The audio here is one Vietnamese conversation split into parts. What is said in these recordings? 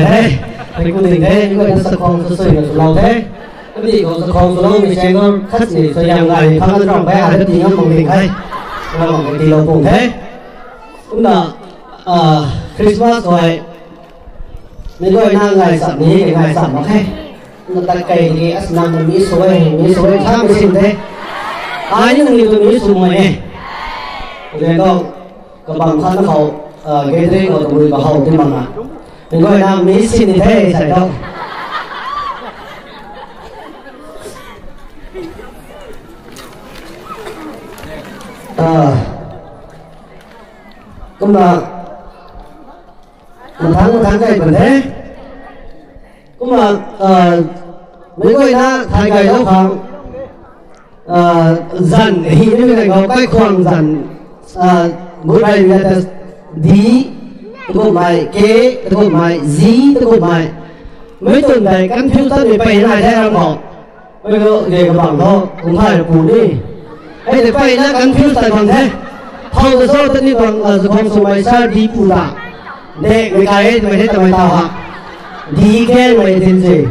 thế thì cũng tình thế những người nó sẽ không sẽ xây được lâu thế. cái gì còn sẽ không lâu mình sẽ có khách gì sẽ dòng ngày thăm nó rộng bé ai đất gì nó một tình thế nó một cái lâu cùng thế. Cũng là ờ, Christmas rồi. Mình gọi là ngày sẵn ní cái ngày sẵn nó thế nó ta cây thì as năm mình mỹ số ấy mỹ số ấy khác mới xin thế ai những người tôi mỹ số mày cái đó cái bằng thân nó hậu ờ cái thế của tụi mình hậu thì bằng à người nam mỹ xin thì thế giải đâu à, cũng là một tháng một tháng này vẫn thế. Cũng là à, mấy người đã thay gầy lâu khoảng à, dần thì những người này có cái khoảng dần à, mỗi ngày người ta đi tôi mày kế tôi mày dí, tôi mày mấy tuần này cắn thiếu tất để bày lại theo ông họ. Bây giờ để cái bằng thôi cũng phải là phụ đi. Ấy để bày ra cắn thiếu tại bằng thế? Hầu giờ sau tất nhiên bằng ở không số mày sao đi phụ tạ. Để người cái ấy mày thấy tao mày tao hả đi cái mày tên gì?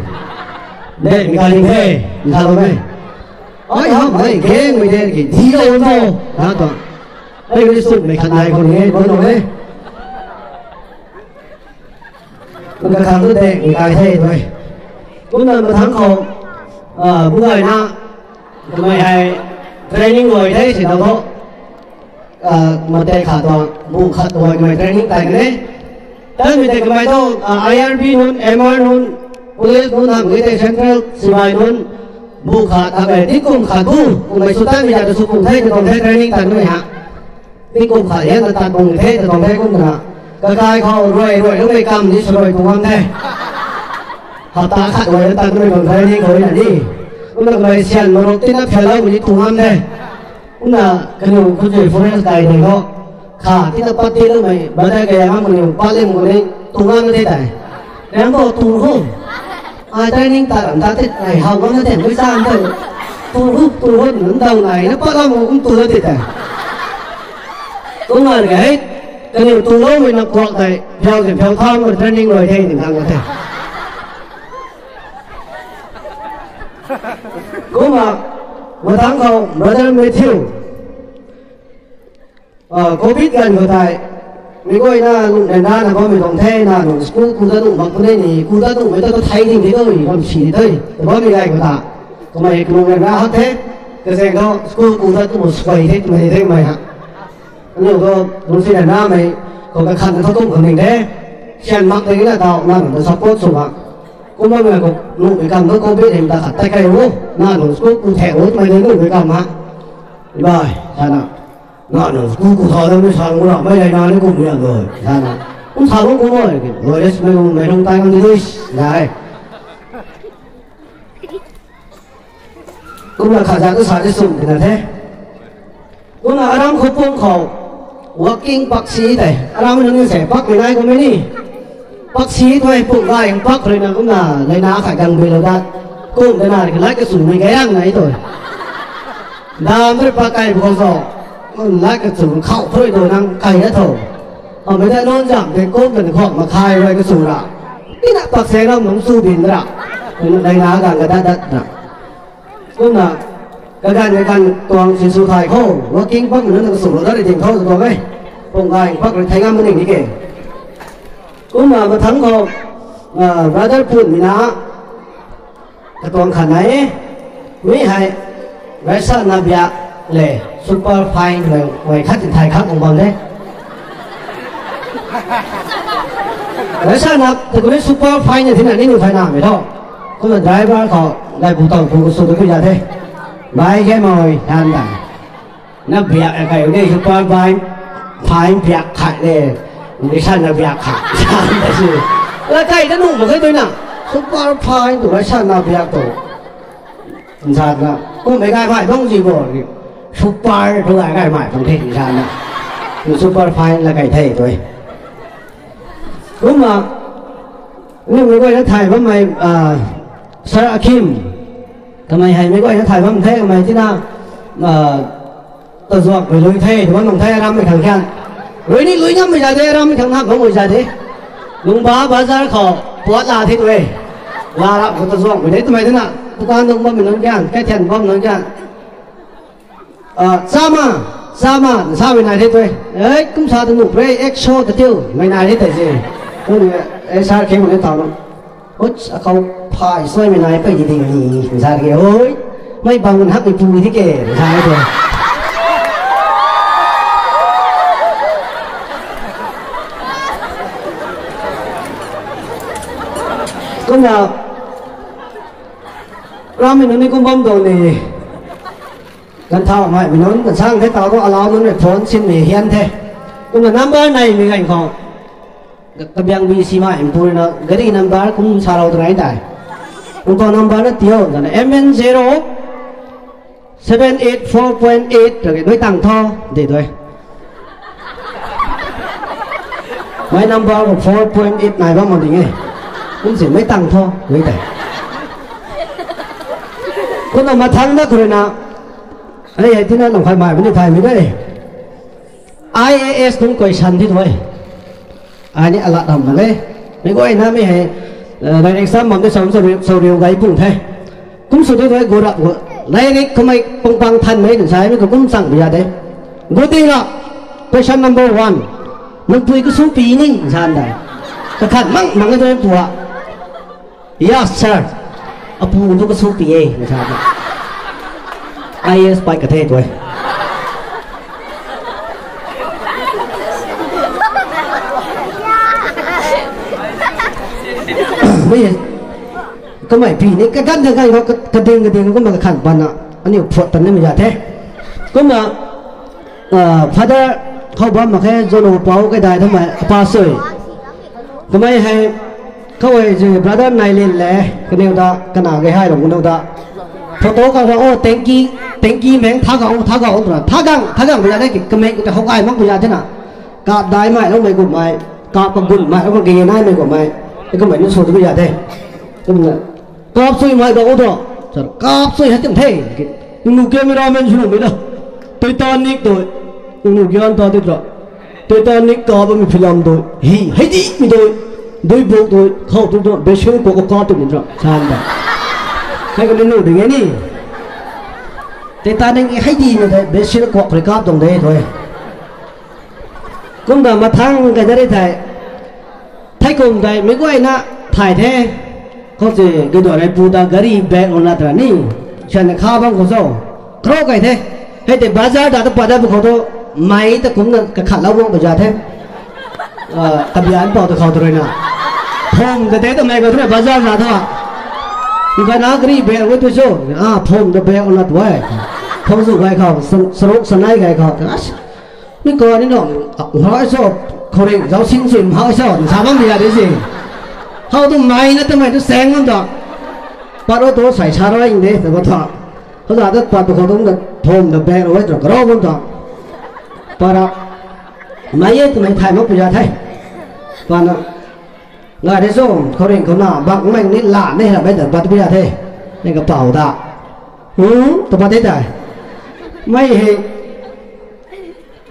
Để người cái thế sao đâu mày? Ôi không mày cái mày thế cái đi đâu đâu đó toàn. Đây, cái sự mày khăn này còn nghe còn nói đấy mình cái tháng tôi đệ người cái thế thôi. Cũng là một tháng không. Ở bữa người na mày hay training ngồi thế thì đâu có ờ mà tay khả toàn, vụ khả toàn người training tại cái đấy tới mình cái mày đâu ờ, IRB nun MR nun police nun làm cái tay central simai nun vụ khả tại cái tích cùng khả tu cùng mày số tay mình giờ số cùng thế thì còn thế training tại người hạ tích cùng khả hiện là tại cùng thế thì còn thế cũng được cái cái họ rồi rồi lúc mày cầm đi rồi cùng ăn thế? họ ta khát rồi ta tôi còn thấy đi rồi là đi. Cũng là mày xem mà nó tin nó phải lâu mình cùng ăn thế? Cũng là cái điều có gì forest guide này họ khả tin nó bắt tin nó mày bắt đây cái mà mình bắt lên một cái cùng ăn thế này. Nếu mà tù không ai đây ninh ta làm ta thế này hầu nó thể mới ra thôi. Tù hút tù hút những đầu này nó bắt ra một cũng tù thế này. Cũng là cái cái điều tù lâu mình nó quạt này theo thì theo thang mà training rồi thế thì thằng có thể. Cũng mà một tháng sau brother Matthew ờ covid gần người tại mình coi na lúc này na là có mình đồng thế na lúc school cụ ta tụng bằng cái này thì cụ ta tụng người ta có thấy thì thế thôi làm chỉ thôi. Thì có mình này của ta. Có mày lúc này na hết thế. Cái gì đó school cụ ta tụng một xoay thế mày thế mày hả nhiều cơ, muốn xin đàn nam ấy, có cái khăn thao túng của mình thế. Xem mắc đấy là tao na nó cốt xuống ạ. Cũng mà người cũng nụ cái cầm nó không biết thì ta khát tay cây luôn mà lúc cốt cũng thẻ hút mấy đứa nụ cái cầm hả rồi sao nào ngọn nó cũng cũng thọ đâu mới cũng nó mấy đây nó nó cũng được rồi sao nào cũng thọ cũng cũng rồi rồi đấy, mấy mấy ông tay con đi đi. Này. Cũng là khả năng cái sùng thì là thế. Cũng là đang không phong khẩu working bác sĩ này. Làm những cái bác mình này cũng mấy đi. Bác sĩ thôi phụ vai bác rồi là cũng là lấy ná phải gần về lâu đạt cũng thế nào thì lấy cái súng mình cái ăn này rồi đam mới bác cái bao giờ lấy cái súng khẩu thôi rồi đang cày hết thổ ở mấy đây non giảm cái cốt gần khoảng mà khai rồi cái súng là cái nạp bác sĩ đâu nó su bình đó đây là gần cái đất đất đó cũng là cái gan cái gan toàn chỉ su thải khô. Nó kinh bắc nữa nó súng nó rất để thành khô rồi đấy cùng ngày bắc thấy ngang bên đi kể cũng mà mà thắng khô mà ra đất phun mình á cái toàn khả này mấy hai vẽ sao nạp bia lệ super fine rồi ngoài khách thì thầy khác cùng bằng đấy. Vẽ sao nạp thì cái super fine như thế này, nên phải làm vậy thôi. Không là driver họ đại bộ tổng phụ số cái nhà thế bài cái mồi than đẳng nó việc cái này chúng con bài fine việc khải này người sanh là việc khải sao đấy chứ là cái đó nụ một cái tôi nào super con tụi tuổi sanh là việc tổ? Sao là có mấy cái phải không gì bỏ super thôi là cái mãi không thể ra nữa thì super fine là cái thầy thôi đúng mà nhưng người người đã thầy với mày à Sarah Kim. Thầm mày hay mấy quay nó thầy mà mình thế mày chứ nào? Mà Tờ ruột với lưới thê thì bắt mình thay ra mày thằng khen Lưới đi lưới nhắm mày giải thế ra mày thằng hạc nó ngồi giải thế. Lũng bá bá ra khổ Bó là thế tụi Là là của tờ ruột với đấy, tụi mày thế nào? Tụi con đông bom mình nói khen Cái thiền bom nói khen Ờ sao mà sao mà sao mày này thế tụi Đấy, cũng sao tụi ngủ với exo tụi tiêu. Mày này thế tại gì Tôi sao khi mà lên tàu nó Hút sao không phải xoay mình này phải gì thì gì ra kìa ơi mấy bằng mình hắc cái phù thế kìa. Sao thế cũng là ra mình nó cũng bom đồ này. Gần thao mày mình nói gần sang thế tao có alo nó lại phone xin mày hiền thế. Cũng là number này mình ảnh không? Cái biang bi si mai puri na gari number cũng sao đâu đấy. đại cũng number nó tiêu là mn 0 784.8 rồi cái đối tăng tho. Để thôi. Mấy number của 4.8 này bao một tính ấy. Cũng chỉ mấy tăng tho. Đấy đại cũng là mà thắng đó rồi nào? Ấy thì nó làm khai bài vấn đề thay mới đấy. IAS cũng quay sẵn thì thôi. Ai nhé là đầm đấy. Mấy gọi na mới Ờ, đây, anh sắm một cái sắm sầu sầu điều gáy bùng thế. Cũng sầu điều thế gối đập lấy cái không ai bông băng thân mấy thằng sai, nó cũng sẵn bây giờ đấy. Gối tê là question number one. Nó tui cứ số phí nín sàn đấy. Cái khăn măng mà cái tôi phụ yes, sir. Apu nó cứ số phí ấy sàn đấy. Ai ấy, spike cái thế thôi. bây giờ cái mày bị này cái gan thằng gan nó cái đen cái đen cái mà khăn bàn nó anh yêu phật tận nên mình thế. Cái mà father khâu bám mà cái zolo bao cái đại thằng mày pa à, sơi cái mày hay khâu ấy gì, brother này lên lẽ cái này đó, cái nào cái hai đồng cái đó. Thằng tố cái ô thank you thank you mẹ thằng ông thằng ông rồi thằng gang thằng gang bây giờ đấy, cái mẹ cái học ai mắc bây giờ thế nào? Cả đại mày nó mày của mày, cả con gùn mày nó con ghê này mày của mày. 그러면 소득해야 돼. 그러면 값이 많이 나오다. 자, 값이 했던 돼. 누구겸이라면 주는 겁니다. 대단히 또 누구겸 다 되더라. 대단히 값은 필요함도 히 해지 미도 너희 보고 가도 몇 시간 보고 가도 민들아 잘한다. 내가 너는 등에니 대단히 해지 미도 몇 시간 보고 가도 돼. 그럼 나 마탕 가자리 다 thay đấy cái thấy cùng đây mấy quay na thải thế. Có gì cái đồ này bù ta gari bag on là ni. Chuyện khao bằng khổ sao khó cái thế. Hay để bazar đã tập đã có đâu máy ta cũng là cái khả lâu bằng bazar thế. Ờ, tập án bảo tôi khao rồi nè. Phong, cái thế tụi mày có thể bazar là thôi cái nó gari bag với tôi số à phong the bag on là tuổi phong dù cái khao sốt sân này cái khó mình có đến đó hỏi số khổ định giáo sinh gì hỏi sao sao bằng gì là cái gì เขาต้องไม่นะทำไมต้องแซงมันดอกปัดว่าตัวใส่ชาร้อยอย่างนี้แต่ว่าถอดเขาจะต้องปัดตัวเขาต้องทมเดแบงเอ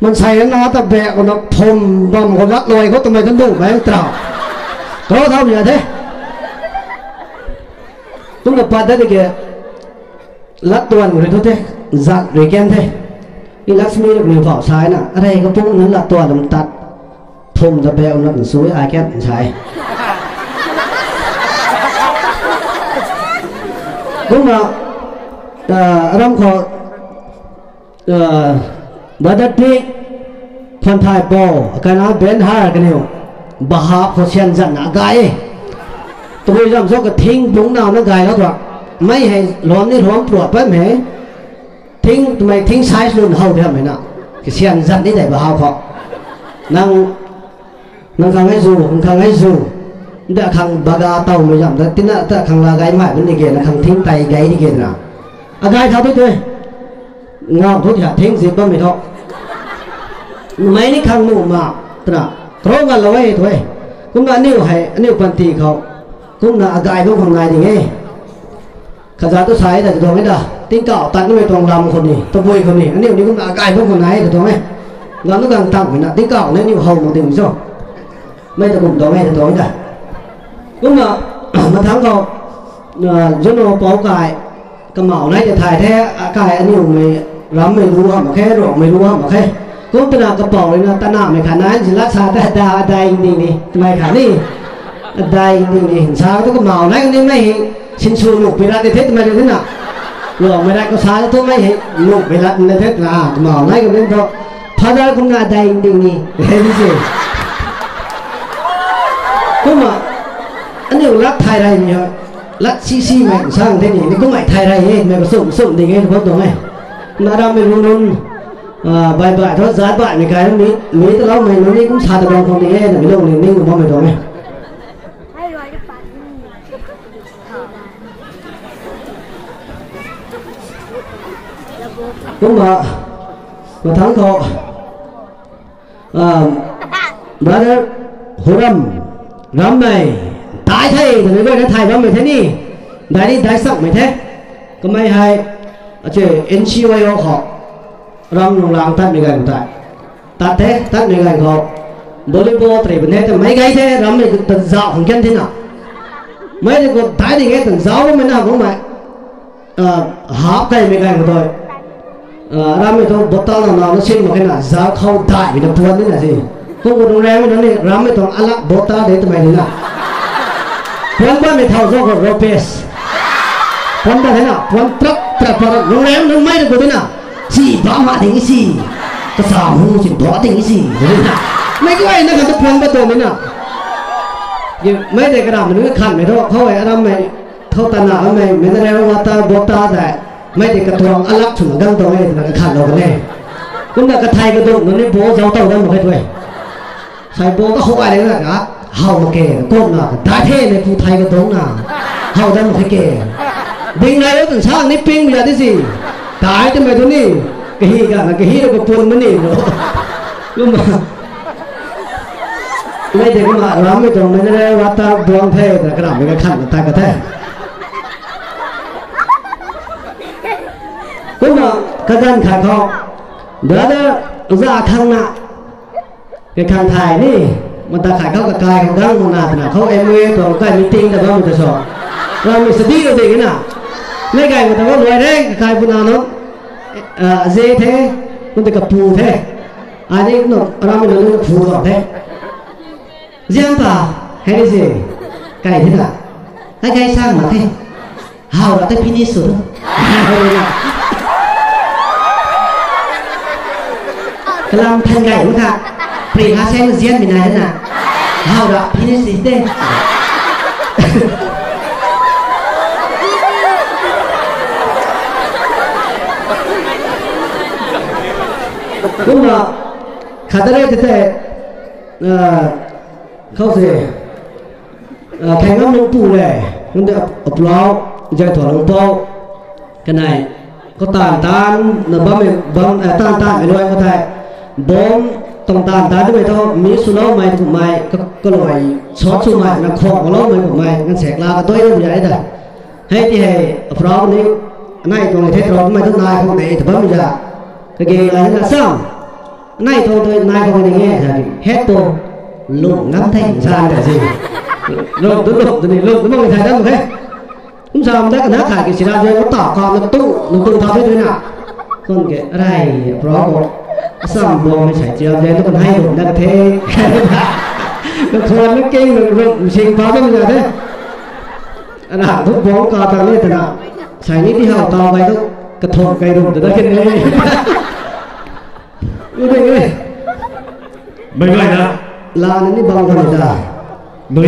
าไว้ตรงกระโดดดอกปัดไม่เยอะทำไมไทยมันปุยาไทยปัดงานที่ส่งเขาเรียนเขาหน้าบักไม่นี่หลานนี่แหละไม่แต่ปัดปุยาไทยนี่กระเป๋าตาหืมตัวปัดได้ใจไม่เห็นมันใส่แล้วนะแต่แบกมันทมบอมคนรักลอยเขาทำไมต้องดูไหมตรา đó thôi bây giờ thế chúng ta bắt được cái lát tuần rồi thôi thế dặn rồi kem thế cái lát mi được người phỏ sai nè ở đây có bụng nó là tuần làm tắt thùng ra bèo nó cũng suối ai kép sai cũng là badati trong đất đi phần thai bò, cái nó bên hai cái nhiều bà hạ gai tôi làm sao cái thính đúng nào nó gai đó rồi mấy hay lóm đi lóm bùa bớt mẹ. Thinh mày thinh sai luôn, hầu theo mày nè cái xiên jan đi để baha hạ phật. Năng năng khang ấy dù khang ấy dù. Đã khang baga tàu mày giảm đã tin đã khang là à, gai mãi vấn đề kia là khang thinh tay gai đi kia nè agai gai thao tôi thôi ngọc thôi thì thính gì bao mày thôi mấy cái khang mù mà tức là ตรงกันเลยถวยcũng là nếu hay nếu quan tìเขาcũng là gai cũng không ngài thì nghe khả giá tôi sai là tôi nói đó tin cạo tặng cái toàn làmคนนี้ตัวvui คนนี้อันนี้นี่ก็เกายพวกคนไหนถูกไหมเราต้องการตั้งเหมือนนะtin cạo nếu như hầu một tiếng sao mấy tôi cũng đó nghe tôi nói đó cũng mà mà tháng có dân nó bảo cài cái màu này thì thải thế cài anh nhiều mày lắm màyรู้hả mà khe rồi màyรู้hả mà khe cũng là cái bảo này là ta nào mày khả năng chỉ lát xa ta ta đây đi đi. Mày khả đi. Đây đi. Đi sao cái màu này nên mày xin xu lục bị ra thì thế mày thế nào? Rồi mày đã có sai tôi mày? Lục bị à, ra thế là màu này cái nên đó, thật ra cũng là đây đi đi. Thế gì? Cũng mà anh nhiều lát thay đây nhở, lát xì xì mày sang thế nhỉ? Cũng mày thay đây ấy. Mày có sụm sụm thì nghe được không này nó đang mình run run. Ờ, bài bài thôi, giá bài này cái mỹ mỹ tao lâu mày nó đi cũng xa được không không đi nghe là mày lâu liền ninh của mày đó mày. Cũng mà mà thắng thọ. Ờ, à đó đó hồ Huram rắm mày, tái thầy thì mấy người đã thầy rắm mày thế đi. Đại đi, đại sọc mày thế. Có mấy hai, ở chơi NCYO họ ram nông lang tắt nigai gầy ta tại tắt thế go boli bo tre bne te mai gai te thế thì ta cái hong gen mày mai dạo không chân ni ge mấy thì me na go mai từng giáo của mày nào cũng mày ờ hấp cây mày gầy một thôi ờ rắm mày thôi bố tao là nó xin một cái nào giáo khâu đại vì nó tuôn thế ram mới to ala bota de te mai đi na. quan ba me thau zo go ropes quan ba na, nào trap trap truck vào đồng rèm nó may được na? Thế nào gì? Đó mà thì cái gì? Cái sao không chỉ đó thì cái gì? Mấy cái này nó cần quan ba tụi mày nào. Mấy cái nào mình cứ khăn mày thôi. Không phải ram mày thâu ta nào mày mày nó rèm qua ta bota đấy mấy cái tuồng alak chúng nó đang tụi mày là cái khăn đó cái này cũng là cái thay cái tụi nó nên bố giáo tàu ra một cái thôi sai bố có không ai đấy là cả? Hầu mà kể côn là đại thế này phụ thay cái tống nào. Hầu ra một cái kể. Bình này nó từng sang nếp ping bây giờ cái gì ถ่ายทำไมตัวนี้กะฮีกันกะฮีแล้วก็ปนมันนี่เนาะลูกมาไม่เด็กมาเราไม่ตรงไม่ได้วัดตาดวงเทศกระดับไม่กระขันตากระแทกลูกมากระดันขาดคอเดี๋ยวเด้อจะอข้างหน้าไอ้ข้างไทยนี่มันตาขายเข้ากับกายของร่างมนาตนะเขาเอ็มเอตัวใกล้มีติงแต่ว่ามันจะชอบเรามีสติเราดีกันนะ lấy gài người ta có nói đấy khai bùn ăn không dê thế, nó được cặp phù thế. Ai đấy nó ra mình nó cặp phù rồi thế. Riêng ta, hay cái gì? Cái thế nào? Cái cái sang mà thế. Hào là cái pin sửa cái làm thân gầy cũng khác thì hát xem riêng mình này thế nào? Hào là pin sửa thế. cũng mà khả nọ khadare thì thể không gì thành ngâm nông phủ này chúng ta ập lao giải thỏa nông tâu cái này có tàn tan là bấm bấm à, tàn tan cái loại có thể. Bom tổng tàn tan như vậy thôi. Mỹ số lâu mày của mày các cái loại số số mày là khó lâu mày của mày. Ngăn sẹt là tôi như vậy đấy hay thì hệ ập lao này. Này, còn thấy rồi mày tôi này không này thì bấm bây giờ cái là là sao? Nay thôi tôi nay không nghe là hết tôi. Lục ngắm thành ra là gì? Lụng tôi lụng tôi lụng tôi mong thầy đó một thế cũng sao mà đã thải cái gì ra đây nó tỏ con, nó tụ nó tụ thao thế thế nào? Con cái này pro một xong bồ mới xảy chiều đây nó còn hay lụng đang thế? Nó thôi nó kinh nó lụng sinh phó bây giờ thế. Là thuốc vốn co tao lên thế nào? Xảy đi đi học to vậy thôi đó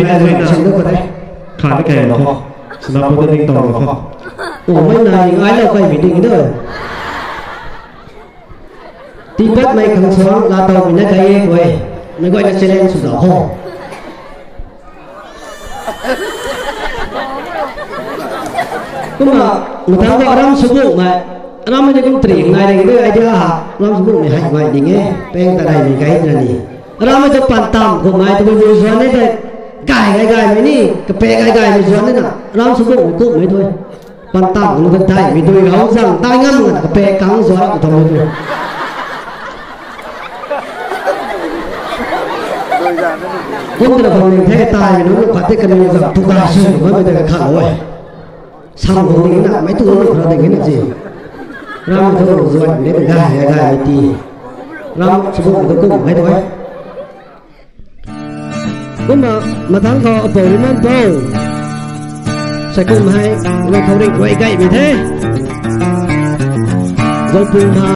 đó đó được vào đây khá cái kẻ nó không nó có tên tàu nó không ủa mấy này ai là quay bị định nữa? Tí bất mày khẳng xuống là tàu mình đã gây quay mày gọi là lên sụt đỏ hồ cũng mà một tháng qua đang sử dụng mà nó mới cũng tiền ngày này cái ai chưa hả nó sử dụng này hành ngoài đi nghe bên tại này mình cái là gì nó mới cho bàn tầm của mày tụi mình vừa đấy đây cài cái cài mấy nè cái pe cái cài mình xuống đấy nè nó sử dụng cũng mấy thôi bàn tầm nó vẫn thay mình tôi gấu rằng tai ngâm cái pe cắn gió của thằng tôi cũng là còn thế tài nó cũng phải cái mình gặp thuộc đại sư mới bây giờ khảo rồi xong rồi nó lại mấy tuổi rồi là cái cái gì? Ram thôi rồi để mình gài gài thì nó sẽ dụng tôi cũng mấy thôi nhưng mà mà thắng họ ở bầu lên bầu sẽ cùng hai người thấu định quay gậy vì thế. Rồi cùng hai